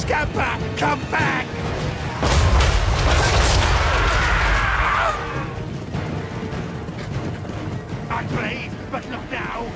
Scamper! Come back! I played, but not now!